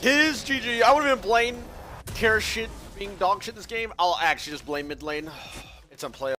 His GG. I would have been blamed care shit being dog shit this game. I'll actually just blame mid lane. It's unplayable.